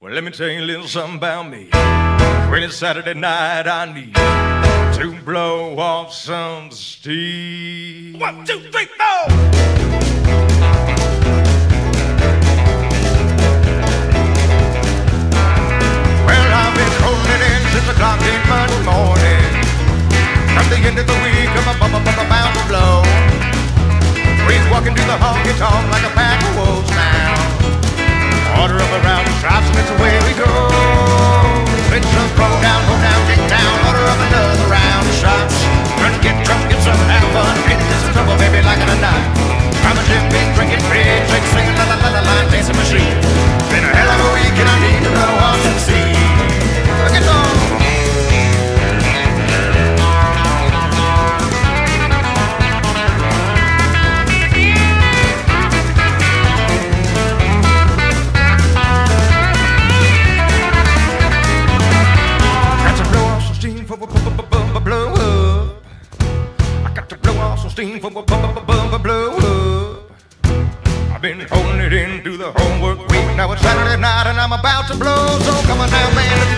Well, let me tell you a little something about me. When it's Saturday night, I need to blow off some steam. One, two, three, four. Well, I've been holding in since the clock came Monday morning. From the end of the week, I'm a bound to blow. Breeze walking through the honky tonk like a and we go. Blow up. I got to blow off some steam for blow up. I've been holding it in through the homework work week. Now it's Saturday night and I'm about to blow. So come on now, man,